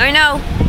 I know.